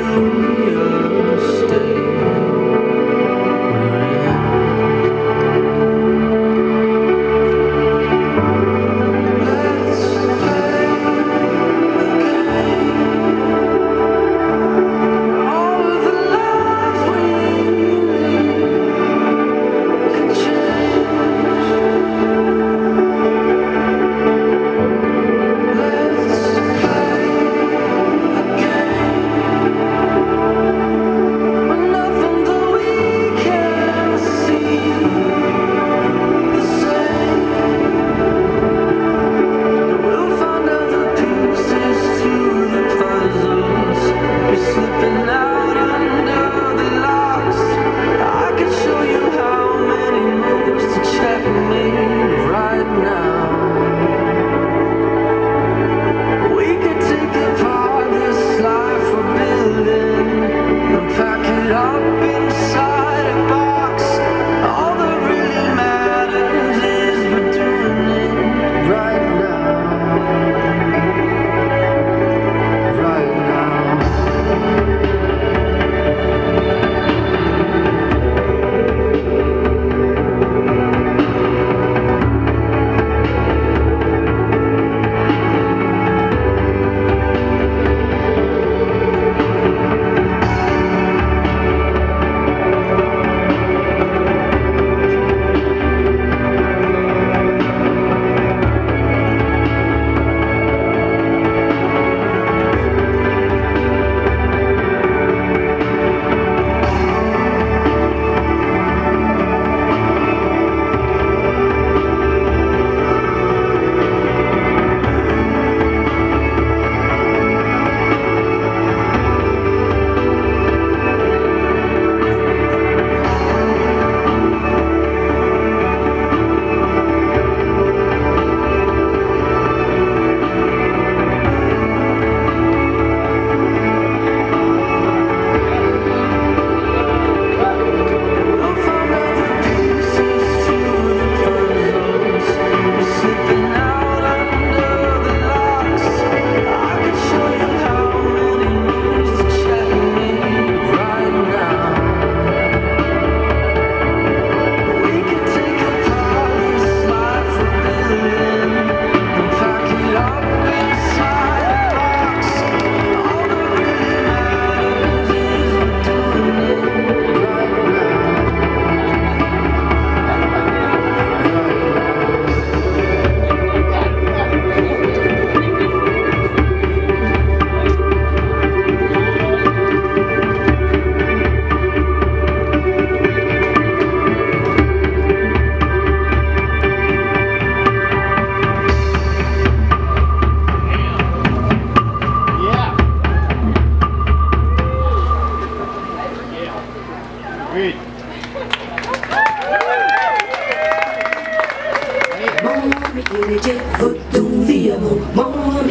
you.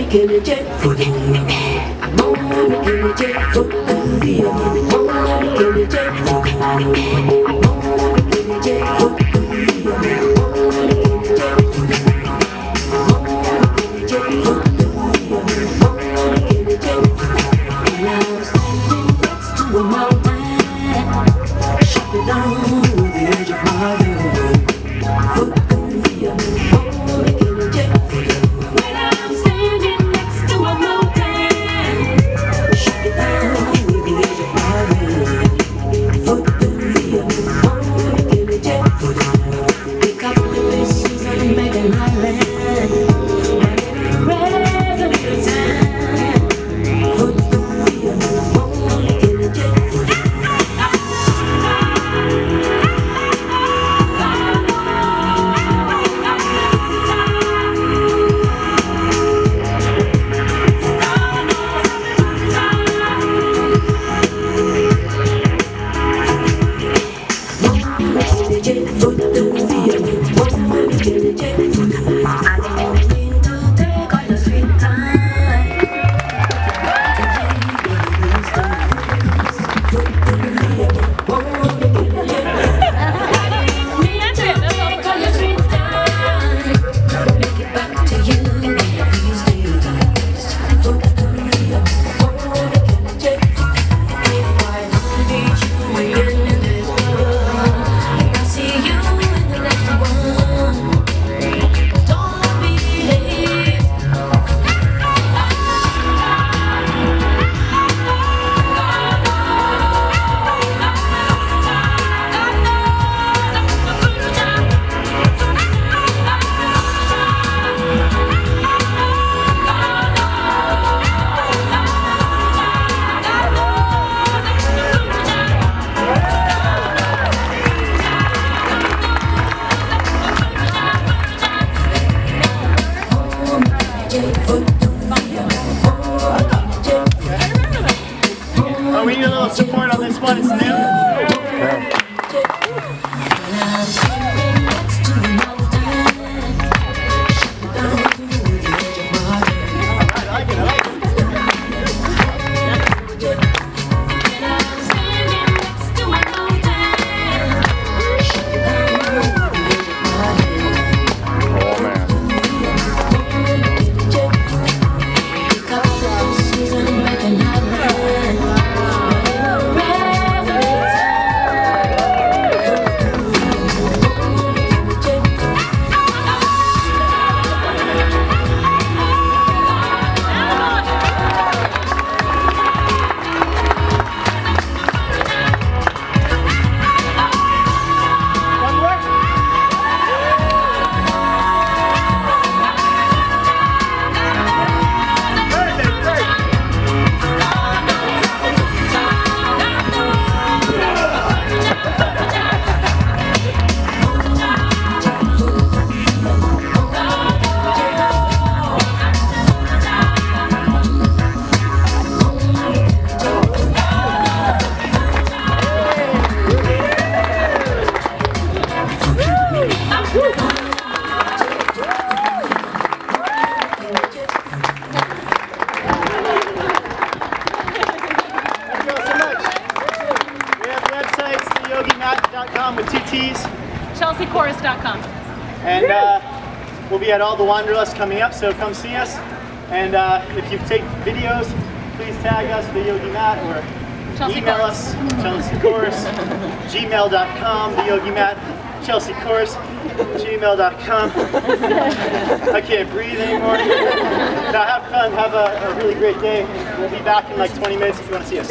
Mommy gelecek fotoğrafı Mommy gelecek fotoğrafı viyamo Mommy gelecek fotoğrafı Mommy gelecek We need a little support on this one. It's new. theyogimatt.com with two T's. ChelseyKorus.com. And uh, we'll be at all the Wanderlust coming up, so come see us. And uh, if you take videos, please tag us, the Yogi Matt, or Chelsey email Korus. us, Chelsey Korus, gmail.com, the Yogi Matt, Chelsey Korus, gmail.com. I can't breathe anymore. now have fun, have a, a really great day. We'll be back in like 20 minutes if you want to see us.